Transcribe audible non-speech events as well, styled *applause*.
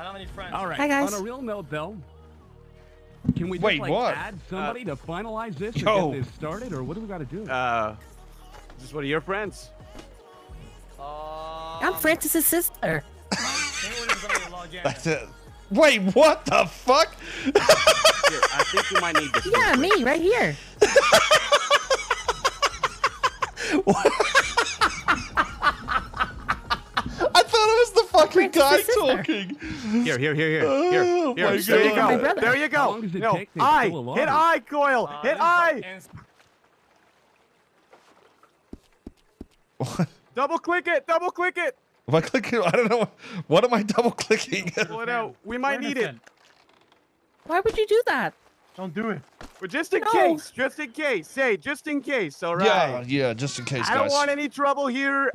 I don't have any friends. All right. Hi, guys. On a real note, though, can we just Wait, like what? add somebody to finalize this and Yo. get this started, or what do we got to do? Uh, is this one of your friends? I'm Francis's sister. Anyone who's *laughs* gonna log in. That's it. Wait, what the fuck? Here, I think you might need this. Yeah, me, right here. I *laughs* *laughs* thought it was the fucking guy sister. talking. Here, here, here, here, Oh, here, here. There you go. There you go. long does it No, I hit? I Koil. Uh, hit I. What? Double click it. Double click it. Am I clicking? I don't know. What am I double clicking? Pull it out. We might need it. Why would you do that? Don't do it. But just in No. case. Just in case. Say, just in case. All right. Yeah, yeah, just in case, I don't want any trouble here.